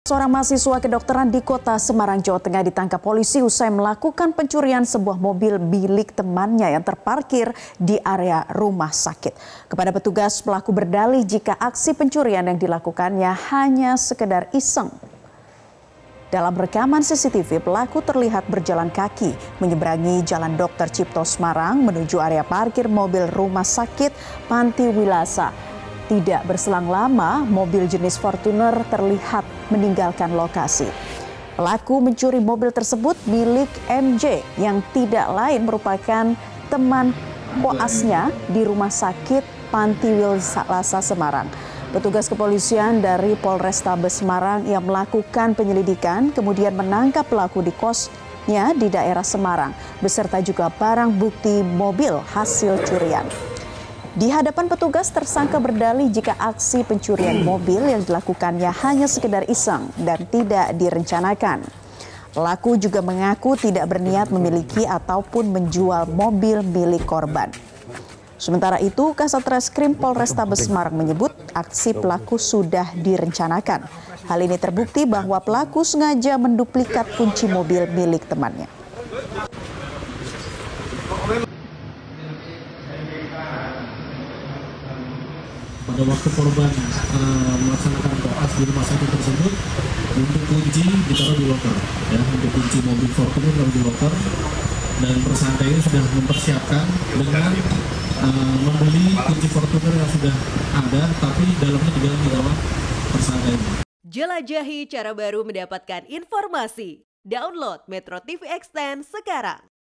Seorang mahasiswa kedokteran di kota Semarang, Jawa Tengah ditangkap polisi usai melakukan pencurian sebuah mobil bilik temannya yang terparkir di area rumah sakit. Kepada petugas, pelaku berdalih jika aksi pencurian yang dilakukannya hanya sekedar iseng. Dalam rekaman CCTV, pelaku terlihat berjalan kaki menyeberangi Jalan Dr. Cipto Semarang menuju area parkir mobil rumah sakit Panti Wilasa. Tidak berselang lama, mobil jenis Fortuner terlihat meninggalkan lokasi. Pelaku mencuri mobil tersebut milik MJ yang tidak lain merupakan teman koasnya di rumah sakit Panti Wilasa Semarang. Petugas kepolisian dari Polrestabes Semarang yang melakukan penyelidikan kemudian menangkap pelaku di kosnya di daerah Semarang beserta juga barang bukti mobil hasil curian. Di hadapan petugas tersangka berdalih jika aksi pencurian mobil yang dilakukannya hanya sekedar iseng dan tidak direncanakan. Pelaku juga mengaku tidak berniat memiliki ataupun menjual mobil milik korban. Sementara itu, Kasat Reskrim Polrestabes Semarang menyebut aksi pelaku sudah direncanakan. Hal ini terbukti bahwa pelaku sengaja menduplikat kunci mobil milik temannya. Pada waktu korban uh, melaksanakan koas di rumah sakit tersebut untuk kunci ditaruh di loker ya untuk kunci mobil Fortuner ditaruh di loker dan tersangka ini sudah mempersiapkan dengan uh, membeli kunci Fortuner yang sudah ada tapi dalamnya di dalam dirawat tersangka ini. Jelajahi cara baru mendapatkan informasi. Download Metro TV Extend sekarang.